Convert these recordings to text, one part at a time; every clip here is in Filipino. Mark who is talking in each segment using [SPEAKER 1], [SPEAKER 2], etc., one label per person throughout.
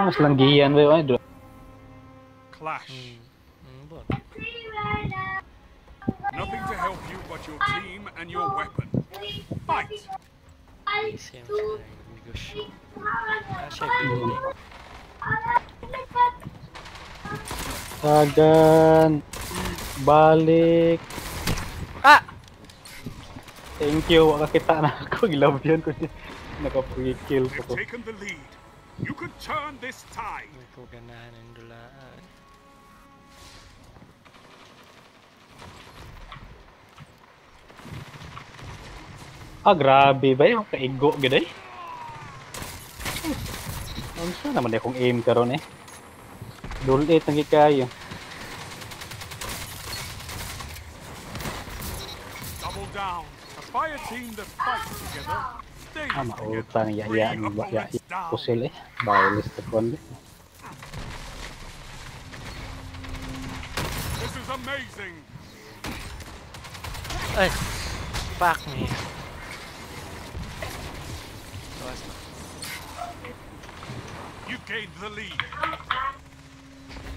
[SPEAKER 1] Ah, mas langgihan ba yun? Ay,
[SPEAKER 2] Clash.
[SPEAKER 3] Hmm. Hmm, bot.
[SPEAKER 2] Nothing to help you but your team and your weapon. Fight!
[SPEAKER 3] Same sa negosyo. Ah, siya pili.
[SPEAKER 1] Sagan. Balik.
[SPEAKER 3] Ah!
[SPEAKER 1] Thank you. Waka kita na ako. Gilabyan ko siya. Naka-free kill ko
[SPEAKER 2] You've
[SPEAKER 1] to.
[SPEAKER 2] taken the lead. You can turn this tide.
[SPEAKER 3] Hindi ko ganahan ng dulaan.
[SPEAKER 1] Ah, grabe ba yun? Kaigo gid eh. Ano siya naman akong aim karon eh. 8 ang kayo.
[SPEAKER 2] Double down. A fire team that fights together. Stays
[SPEAKER 1] Ah,
[SPEAKER 2] together.
[SPEAKER 1] mautang yaya
[SPEAKER 2] Bring
[SPEAKER 1] ang ba ya
[SPEAKER 2] opponents down.
[SPEAKER 1] pusil eh. Bawal sa kon.
[SPEAKER 2] This is amazing.
[SPEAKER 3] Ay! Fuck me. Tawas na.
[SPEAKER 2] You gained the lead.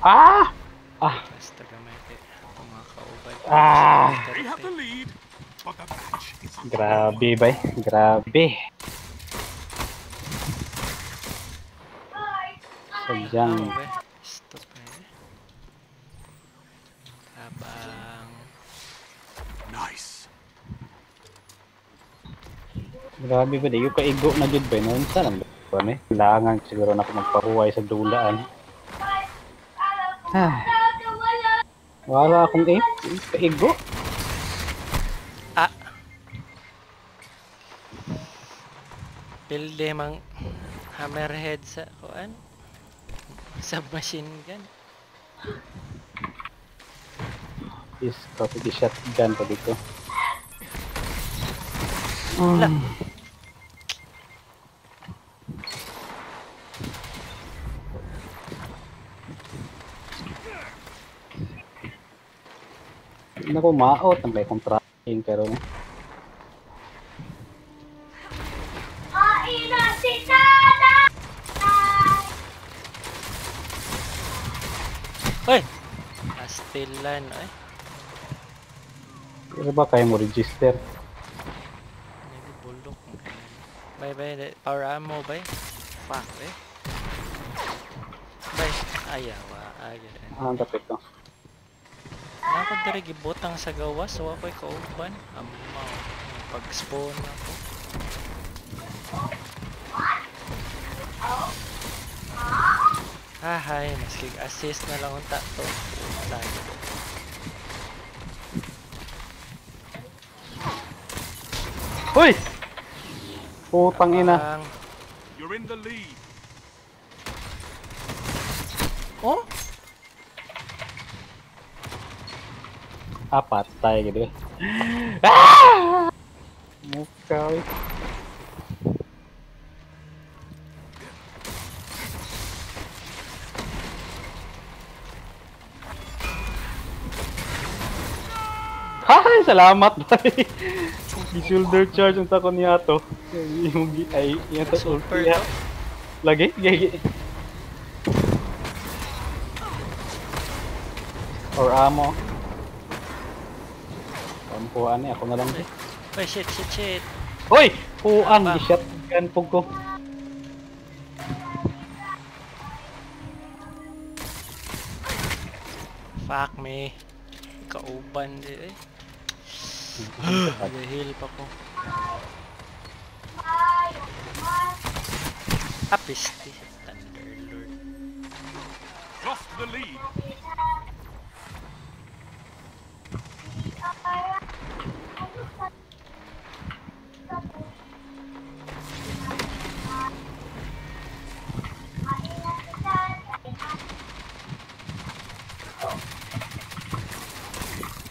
[SPEAKER 1] Ah! Ah!
[SPEAKER 3] Basta gamay kay itong mga kaubay.
[SPEAKER 1] Ah!
[SPEAKER 2] They have the lead, but the match is on.
[SPEAKER 1] Grabe ba? Grabe. Sadyang.
[SPEAKER 3] Habang...
[SPEAKER 2] Nice.
[SPEAKER 1] grabe ba di yung kaigo na gid ba noon sa nang ba ni? Kailangan siguro na ako magpahuway sa dulaan. Ah. Wala akong aim. Kaigo.
[SPEAKER 3] Ah! Pilde mang hammerhead sa kuan. Submachine gun.
[SPEAKER 1] Is copy shotgun pa dito.
[SPEAKER 3] Wala.
[SPEAKER 1] Hindi ko maot ang kay tracking pero no.
[SPEAKER 3] Hoy! Astilan ay.
[SPEAKER 1] Pero ba kaya mo register?
[SPEAKER 3] Maybe bulok. Bye bye. Power ammo bye. Fuck eh. Bye. Ayawa. Ayaw.
[SPEAKER 1] Ah, ang tapit ko.
[SPEAKER 3] Ako diri gibutang sa gawas so ako'y kauban. Amaw. Pag-spawn ako. Ahay, mas kig-assist na lang unta to. Puta.
[SPEAKER 1] Hoy! Putang ina.
[SPEAKER 2] You're in the lead.
[SPEAKER 3] Oh?
[SPEAKER 1] Apat tayo gitu. Ah! Muka Hay, salamat bay. Di-shoulder charge ang takon niya to. Yung ay, yung
[SPEAKER 3] Super
[SPEAKER 1] ulti.
[SPEAKER 3] to.
[SPEAKER 1] Lagi, gagi. Or ammo. Pampuan eh, ako na lang.
[SPEAKER 3] Uy, shit, shit, shit.
[SPEAKER 1] Hoy! Puan,
[SPEAKER 3] Apa?
[SPEAKER 1] gi-shotgun po ko.
[SPEAKER 3] Fuck me. Kauban di eh. Nag-heal pa ko. Apisti. Thunderlord.
[SPEAKER 2] Lost the lead.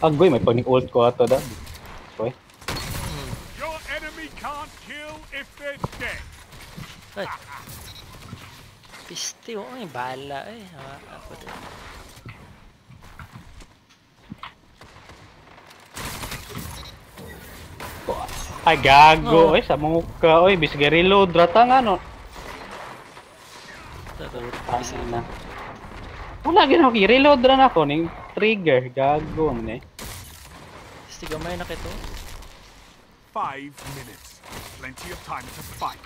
[SPEAKER 1] Agoy, may pang-ult ko ato da.
[SPEAKER 3] Pisti, oo, may bala eh. Ako din.
[SPEAKER 1] Ay, gago.
[SPEAKER 3] Oh.
[SPEAKER 1] Oy, sa mukha. Oy, bis reload. Rata nga, no.
[SPEAKER 3] Tara.
[SPEAKER 1] Ano na. Wala ginawa ki. Reload na ako ning trigger. Gago man eh.
[SPEAKER 3] Sige, gamay na kito.
[SPEAKER 2] Five minutes. Plenty of time to fight.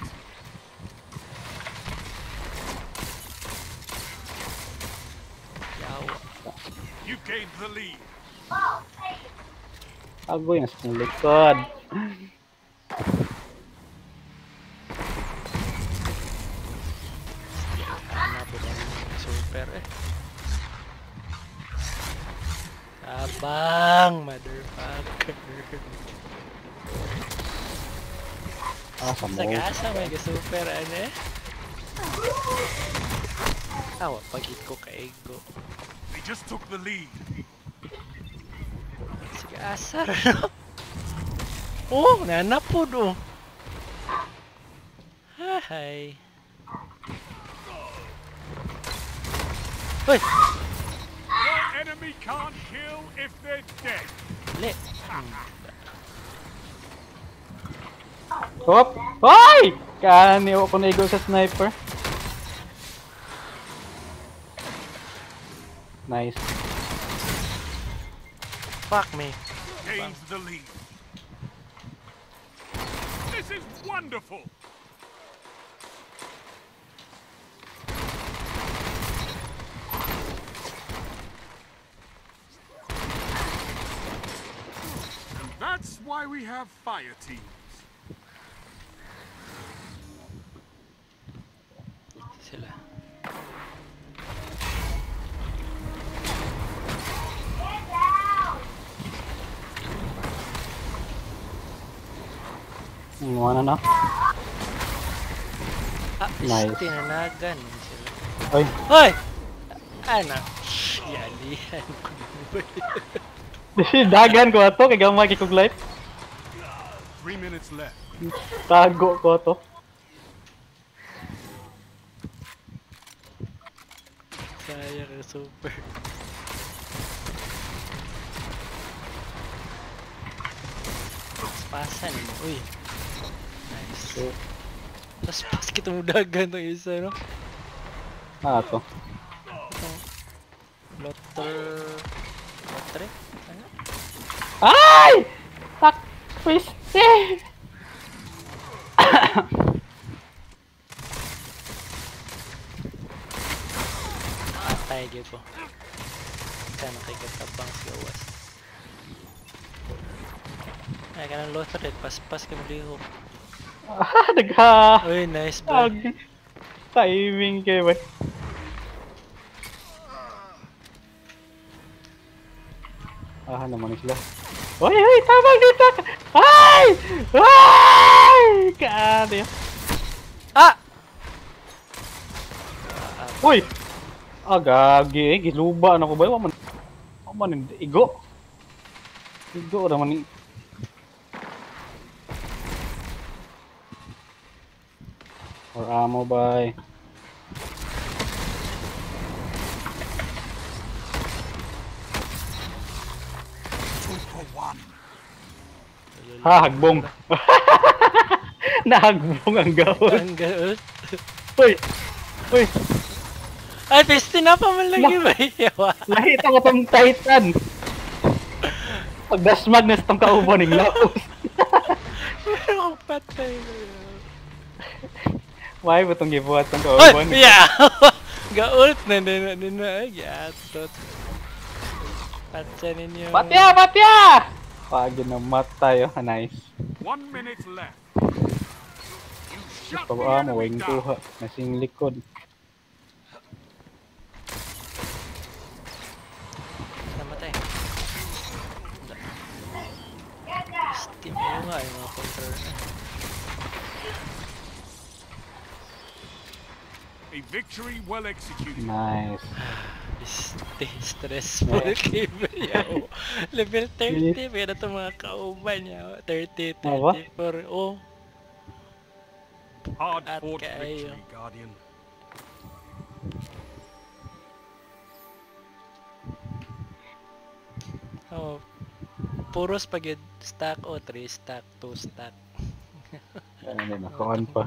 [SPEAKER 2] You gained the lead.
[SPEAKER 1] Gago yung sa likod.
[SPEAKER 3] Super eh. Abang, motherfucker.
[SPEAKER 1] Ah, sa mo.
[SPEAKER 3] Sagasa, may super ano eh. Awa, pag-hit ko kaigo.
[SPEAKER 2] They just took the lead.
[SPEAKER 3] Sige, asar, no? Oh, nanapod, oh. Hi. Hoy!
[SPEAKER 2] Your enemy can't kill if they're dead.
[SPEAKER 3] Le.
[SPEAKER 1] Hop! Hoy! Kani ako na igo sa sniper. Nice.
[SPEAKER 3] Fuck me.
[SPEAKER 2] Gains the lead. This is wonderful. And that's why we have fire teams.
[SPEAKER 1] Ano na na?
[SPEAKER 3] Ah,
[SPEAKER 1] Nice.
[SPEAKER 3] tinanagan sila.
[SPEAKER 1] Oy,
[SPEAKER 3] Hoy! Anak. Yalihan ko.
[SPEAKER 1] dagan ko ato kay gamay kay kog life.
[SPEAKER 2] Three minutes left.
[SPEAKER 1] Tago ko to.
[SPEAKER 3] Sayang ang super. Pasan mo. Uy. Nice. Tapos pas kita mo dagan ng isa, no?
[SPEAKER 1] Ah, to.
[SPEAKER 3] Lotter... Lotre? Ano?
[SPEAKER 1] Ay! Tak piste.
[SPEAKER 3] Atay, gyud po. Kaya nakikitabang si Owas. Ay, kanang lotre. Pas-pas ka malihok.
[SPEAKER 1] Ah, nagha.
[SPEAKER 3] Uy, nice.
[SPEAKER 1] Ag. Timing kay ba. Ah, naman sila. Oy, oy, tabang dito. Ay! Ay! Kaano yun?
[SPEAKER 3] Ah!
[SPEAKER 1] Uy! Ah, gagi eh. Giluba na ko ba? Waman. Waman. Igo. Igo naman ni. Or ammo
[SPEAKER 2] one.
[SPEAKER 1] Ha, hagbong. Nahagbong ang gawon.
[SPEAKER 3] Ang gaot.
[SPEAKER 1] Uy! Uy!
[SPEAKER 3] Ay, piste na pa man lagi ba? Yawa.
[SPEAKER 1] Lahit ako tong Titan! Pagdasmag na sa tong kauban ng laos.
[SPEAKER 3] Pero patay na yun.
[SPEAKER 1] May ba tong gibuhat tong
[SPEAKER 3] Oy!
[SPEAKER 1] kauban?
[SPEAKER 3] Yeah! Gault na din na din na. Ay, gatot. Patsa ninyo.
[SPEAKER 1] Batya! Batya! Pag namatay oh. Nice.
[SPEAKER 2] One minute left. Enemy
[SPEAKER 1] mawing
[SPEAKER 2] down.
[SPEAKER 1] kuha. Nasing likod.
[SPEAKER 3] Namatay. Steam mo nga yung mga controller na.
[SPEAKER 2] A victory well executed.
[SPEAKER 1] Nice.
[SPEAKER 3] Stay stressful
[SPEAKER 1] Yeah.
[SPEAKER 3] game yaw. Level 30 pero itong mga kauban yaw. 30,
[SPEAKER 1] Ano ba?
[SPEAKER 3] 34. Oh,
[SPEAKER 2] Hard
[SPEAKER 3] At
[SPEAKER 2] fought
[SPEAKER 3] kayo.
[SPEAKER 2] victory, Guardian.
[SPEAKER 3] oh. Puros pag yun, stack o 3 stack, 2 stack.
[SPEAKER 1] Ano din, nakuhan pa.